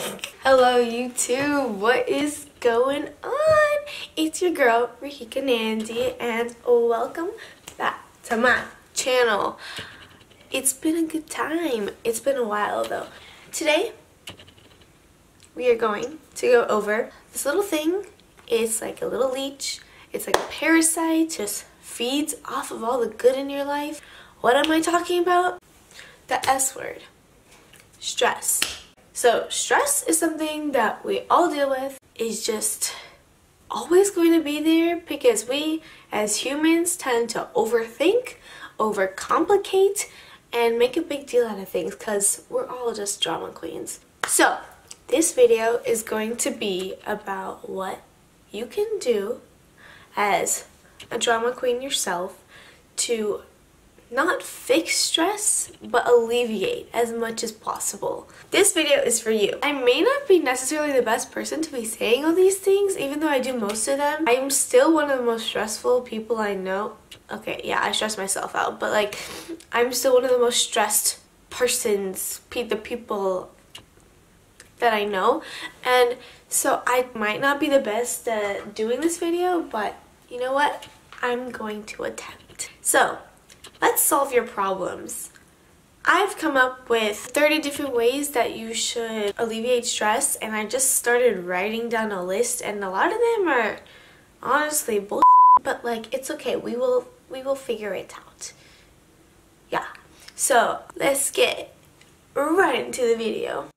Hello YouTube, what is going on? It's your girl Ruhika Nandy and welcome back to my channel. It's been a good time. It's been a while though. Today we are going to go over this little thing. It's like a little leech. It's like a parasite. Just feeds off of all the good in your life. What am I talking about? The S word. Stress. So stress is something that we all deal with. It's just always going to be there because we as humans tend to overthink, overcomplicate, and make a big deal out of things because we're all just drama queens. So this video is going to be about what you can do as a drama queen yourself to not fix stress, but alleviate as much as possible. This video is for you. I may not be necessarily the best person to be saying all these things, even though I do most of them. I'm still one of the most stressful people I know. Okay, yeah, I stress myself out, but like, I'm still one of the most stressed persons, the people that I know. And so I might not be the best at doing this video, but you know what? I'm going to attempt. So, let's solve your problems. I've come up with 30 different ways that you should alleviate stress and I just started writing down a list and a lot of them are honestly bullshit but like it's okay. We will we will figure it out. Yeah. So let's get right into the video.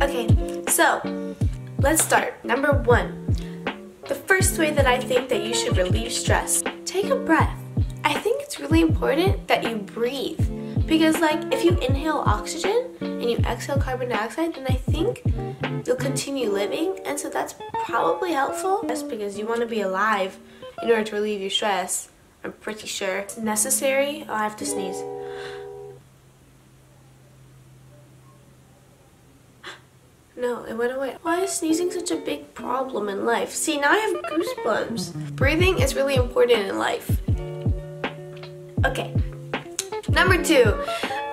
Okay so Let's start. Number one, the first way that I think that you should relieve stress, take a breath. I think it's really important that you breathe because like if you inhale oxygen and you exhale carbon dioxide then I think you'll continue living and so that's probably helpful just because you want to be alive in order to relieve your stress. I'm pretty sure it's necessary. Oh, I have to sneeze. No, it went away. Why is sneezing such a big problem in life? See, now I have goosebumps. Breathing is really important in life. Okay, number two.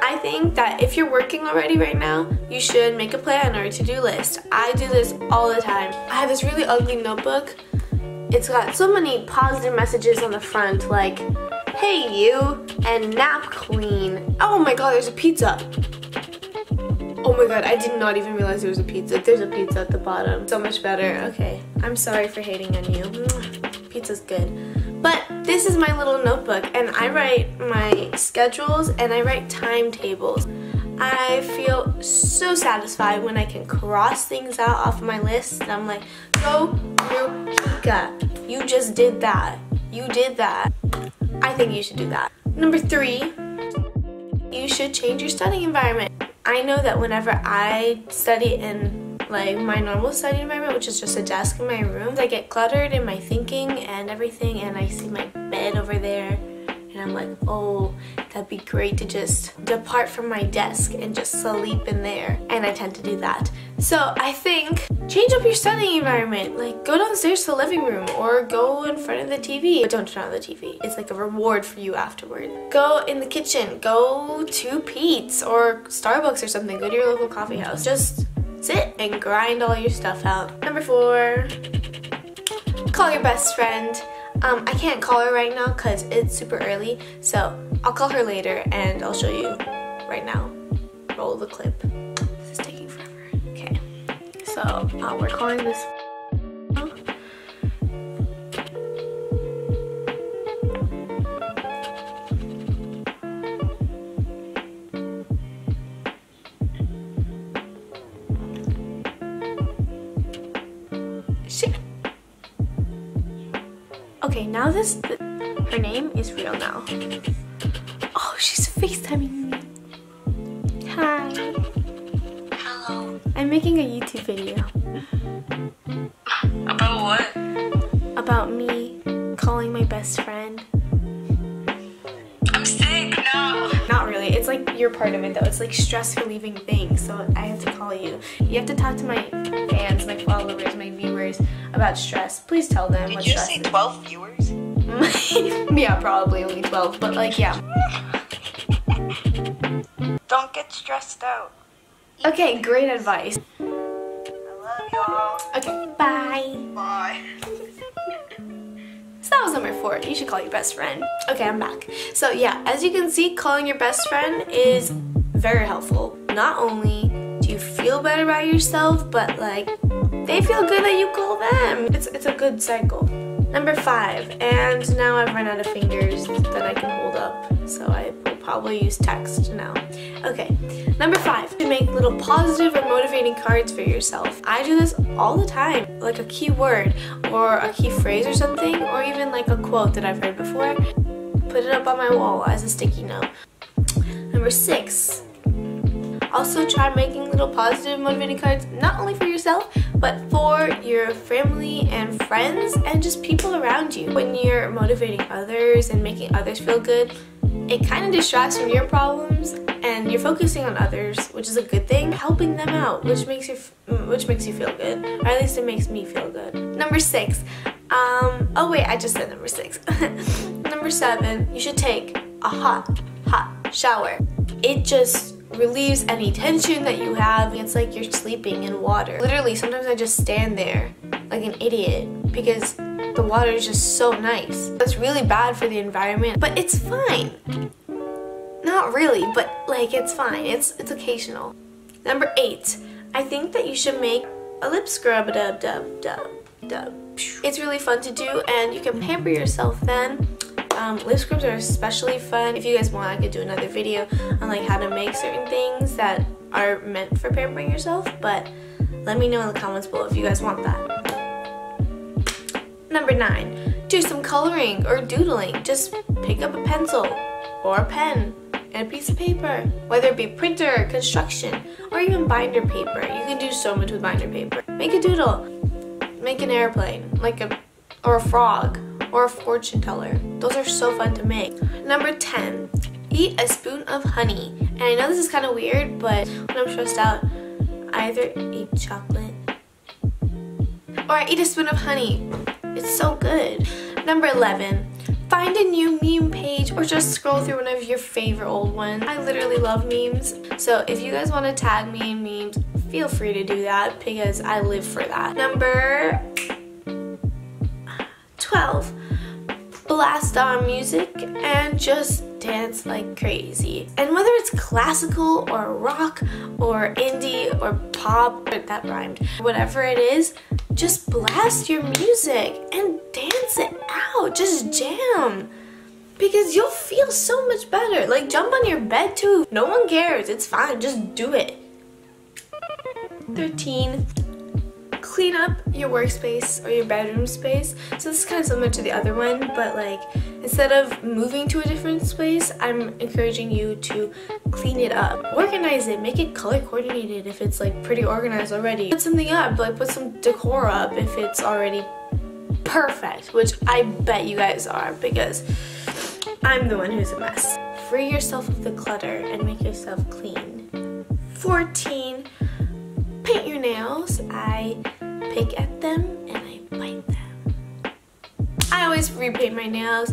I think that if you're working already right now, you should make a plan or a to-do list. I do this all the time. I have this really ugly notebook. It's got so many positive messages on the front like, hey you, and nap queen. Oh my god, there's a pizza. Oh my god, I did not even realize there was a pizza. There's a pizza at the bottom. So much better. Okay, I'm sorry for hating on you. Pizza's good. But this is my little notebook and I write my schedules and I write timetables. I feel so satisfied when I can cross things out off my list and I'm like, go through. You just did that. You did that. I think you should do that. Number three, you should change your studying environment. I know that whenever I study in like my normal study environment, which is just a desk in my room, I get cluttered in my thinking and everything and I see my bed over there I'm like, oh, that'd be great to just depart from my desk and just sleep in there. And I tend to do that. So I think change up your studying environment. Like go downstairs to the living room or go in front of the TV. But don't turn on the TV. It's like a reward for you afterward. Go in the kitchen. Go to Peet's or Starbucks or something. Go to your local coffee house. Just sit and grind all your stuff out. Number four, call your best friend. Um, I can't call her right now because it's super early, so I'll call her later and I'll show you right now. Roll the clip. This is taking forever. Okay, so uh, we're calling this Okay, now this, her name is real now. Oh, she's FaceTiming me. Hi. Hello. I'm making a YouTube video. You're part of it though. It's like stress relieving thing. So I have to call you. You have to talk to my fans, my followers, my viewers about stress. Please tell them Did you say is. 12 viewers? Yeah, probably only 12, but like, yeah. Don't get stressed out. Okay, great advice. I love y'all. Okay, bye. Bye. That was number four. You should call your best friend. Okay, I'm back. So yeah, as you can see, calling your best friend is very helpful. Not only do you feel better about yourself, but like they feel good that you call them. It's it's a good cycle. Number five, and now I've run out of fingers that I can hold up, so I probably use text now. Okay, number five, to make little positive or motivating cards for yourself. I do this all the time, like a key word or a key phrase or something, or even like a quote that I've heard before. Put it up on my wall as a sticky note. Number six, also try making little positive motivating cards not only for yourself but for your family and friends and just people around you when you're motivating others and making others feel good it kind of distracts from your problems and you're focusing on others which is a good thing helping them out which makes you mm, which makes you feel good or at least it makes me feel good number six um oh wait i just said number six number seven you should take a hot hot shower it just relieves any tension that you have. It's like you're sleeping in water. Literally, sometimes I just stand there like an idiot because the water is just so nice. That's really bad for the environment, but it's fine. Not really, but like it's fine. It's it's occasional. Number eight, I think that you should make a lip scrub a dub dub dub dub. It's really fun to do and you can pamper yourself then um, lip scrubs are especially fun. If you guys want, I could do another video on like how to make certain things that are meant for pampering yourself. But let me know in the comments below if you guys want that. Number nine, do some coloring or doodling. Just pick up a pencil or a pen and a piece of paper, whether it be printer, construction, or even binder paper. You can do so much with binder paper. Make a doodle. Make an airplane, like a or a frog or a fortune teller. Those are so fun to make. Number 10, eat a spoon of honey. And I know this is kind of weird, but when I'm stressed out, I either eat chocolate or I eat a spoon of honey. It's so good. Number 11, find a new meme page or just scroll through one of your favorite old ones. I literally love memes. So if you guys want to tag me in memes, feel free to do that because I live for that. Number 12 blast on music and just dance like crazy. And whether it's classical or rock or indie or pop, that rhymed, whatever it is, just blast your music and dance it out. Just jam. Because you'll feel so much better. Like jump on your bed too. No one cares. It's fine. Just do it. 13 clean up your workspace or your bedroom space. So this is kind of similar to the other one, but like instead of moving to a different space, I'm encouraging you to clean it up. Organize it, make it color coordinated if it's like pretty organized already. Put something up, like put some decor up if it's already perfect, which I bet you guys are because I'm the one who's a mess. Free yourself of the clutter and make yourself clean. 14 paint your nails. I pick at them and I bite them. I always repaint my nails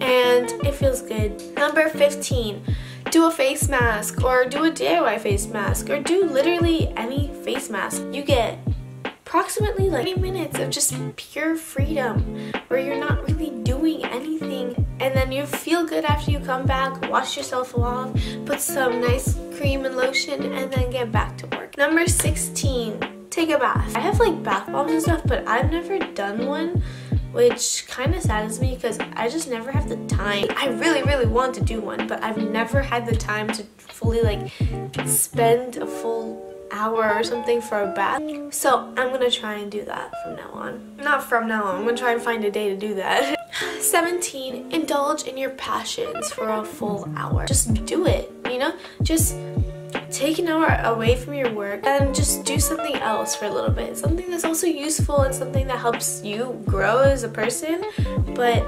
and it feels good. Number 15, do a face mask or do a DIY face mask or do literally any face mask. You get approximately like 20 minutes of just pure freedom where you're not really doing anything and then you feel good after you come back, wash yourself off, put some nice cream and lotion and then get back to work. Number 16, take a bath. I have like bath bombs and stuff but I've never done one which kind of saddens me because I just never have the time. I really, really want to do one, but I've never had the time to fully like spend a full hour or something for a bath. So I'm gonna try and do that from now on. Not from now on, I'm gonna try and find a day to do that. 17, indulge in your passions for a full hour. Just do it, you know? Just take an hour away from your work and just do something else for a little bit. Something that's also useful and something that helps you grow as a person, but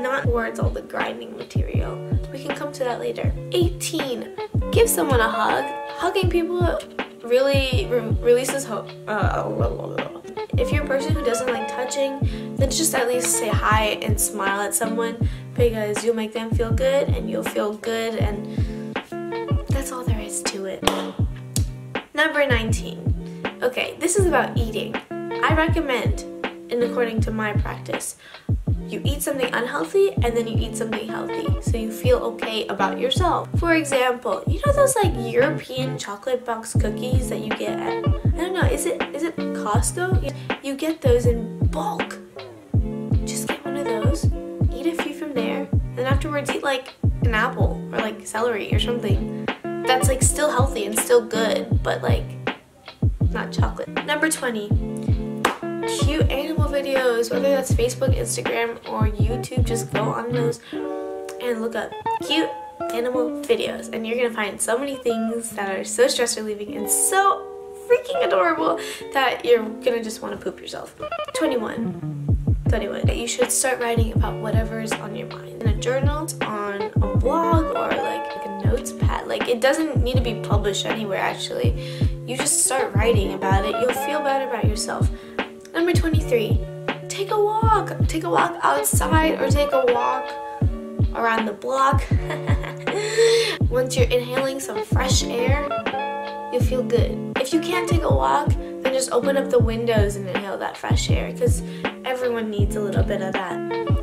not towards all the grinding material. We can come to that later. 18, give someone a hug. Hugging people really re releases hope. Uh, if you're a person who doesn't like touching, then just at least say hi and smile at someone because you'll make them feel good and you'll feel good and that's all there is to it. Number 19. Okay, this is about eating. I recommend, and according to my practice, you eat something unhealthy and then you eat something healthy so you feel okay about yourself. For example, you know those like European chocolate box cookies that you get at I don't know, is it is it Costco? You get those in bulk. Just get one of those, eat a few from there, then afterwards eat like an apple or like celery or something. That's like still healthy and still good, but like not chocolate. Number 20 cute animal videos, whether that's Facebook, Instagram, or YouTube, just go on those and look up cute animal videos and you're gonna find so many things that are so stress relieving and so freaking adorable that you're gonna just want to poop yourself. 21. 21. You should start writing about whatever's on your mind. In a journal, on a blog, or like, like a notes pad. Like it doesn't need to be published anywhere actually. You just start writing about it. You'll feel better about yourself. Number 23, take a walk. Take a walk outside or take a walk around the block. Once you're inhaling some fresh air, you'll feel good. If you can't take a walk, then just open up the windows and inhale that fresh air because everyone needs a little bit of that.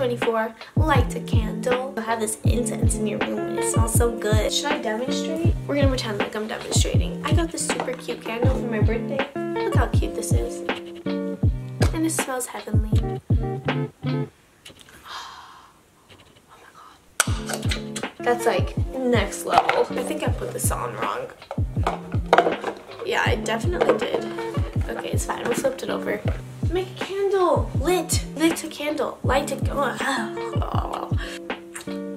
Number 24, light a candle. You'll have this incense in your room and it smells so good. Should I demonstrate? We're gonna pretend like I'm demonstrating. I got this super cute candle for my birthday. Look how cute this is. And it smells heavenly. Oh my god. That's like next level. I think I put this on wrong. Yeah, I definitely did. Okay, it's fine. We flipped it over. Make a candle. Lit. Lit a candle. Light it.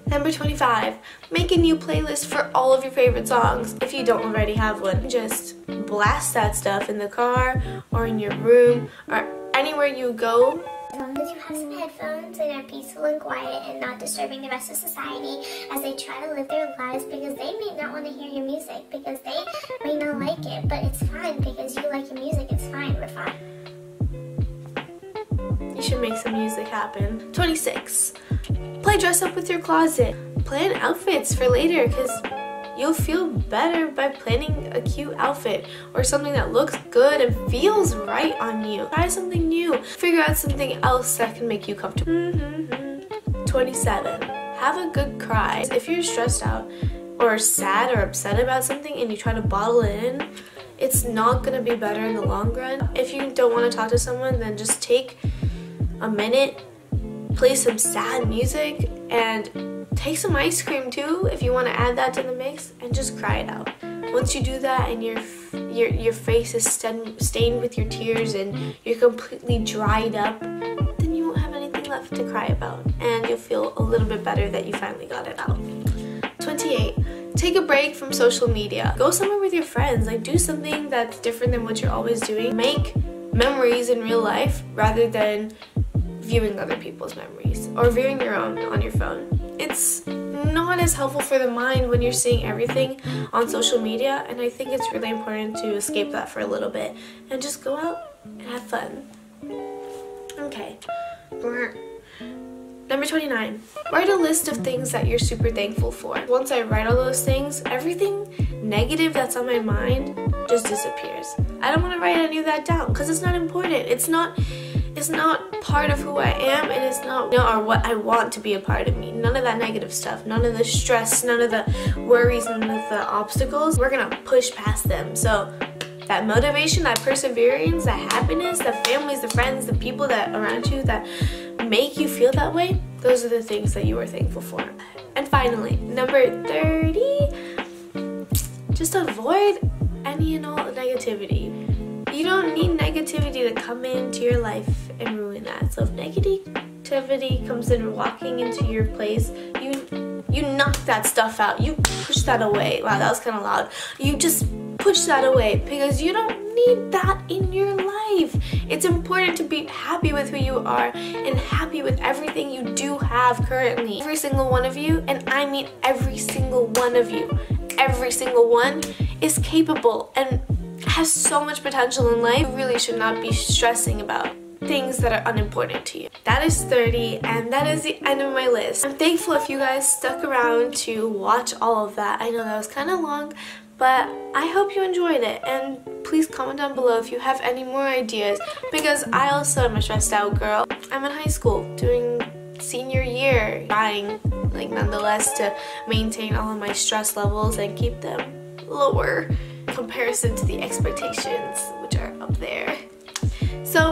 Number 25. Make a new playlist for all of your favorite songs. If you don't already have one, just blast that stuff in the car or in your room or anywhere you go. As long as you have some headphones and are peaceful and quiet and not disturbing the rest of society as they try to live their lives because they may not want to hear your music because they may not like it, but it's fine because you like your music, it's fine, we're fine. Should make some music happen. 26. Play dress up with your closet. Plan outfits for later because you'll feel better by planning a cute outfit or something that looks good and feels right on you. Try something new. Figure out something else that can make you comfortable. Mm -hmm. 27. Have a good cry. If you're stressed out or sad or upset about something and you try to bottle it in, it's not going to be better in the long run. If you don't want to talk to someone, then just take a minute, play some sad music, and take some ice cream too if you want to add that to the mix and just cry it out. Once you do that and your your your face is stained with your tears and you're completely dried up, then you won't have anything left to cry about and you'll feel a little bit better that you finally got it out. 28. Take a break from social media. Go somewhere with your friends. Like do something that's different than what you're always doing. Make memories in real life rather than viewing other people's memories or viewing your own on your phone. It's not as helpful for the mind when you're seeing everything on social media and I think it's really important to escape that for a little bit and just go out and have fun. Okay. Number 29. Write a list of things that you're super thankful for. Once I write all those things, everything negative that's on my mind just disappears. I don't want to write any of that down because it's not important. It's not is not part of who I am and it's not you know, or what I want to be a part of me. None of that negative stuff, none of the stress, none of the worries, none of the obstacles. We're gonna push past them. So that motivation, that perseverance, that happiness, the families, the friends, the people that around you that make you feel that way, those are the things that you are thankful for. And finally, number 30, just avoid any and all negativity. You don't need negativity to come into your life and ruin that. So if negativity comes in walking into your place, you you knock that stuff out. You push that away. Wow, that was kind of loud. You just push that away because you don't need that in your life. It's important to be happy with who you are and happy with everything you do have currently. Every single one of you, and I mean every single one of you, every single one is capable and has so much potential in life. You really should not be stressing about things that are unimportant to you. That is 30 and that is the end of my list. I'm thankful if you guys stuck around to watch all of that. I know that was kind of long, but I hope you enjoyed it and please comment down below if you have any more ideas because I also am a stressed out girl. I'm in high school doing senior year, trying like nonetheless to maintain all of my stress levels and keep them lower comparison to the expectations which are up there. So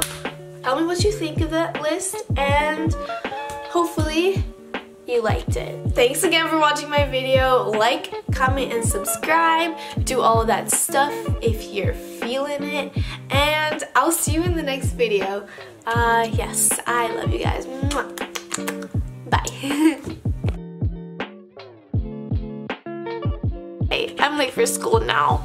tell me what you think of that list and hopefully you liked it. Thanks again for watching my video. Like, comment, and subscribe. Do all of that stuff if you're feeling it. And I'll see you in the next video. Uh, yes, I love you guys. Bye. late for school now.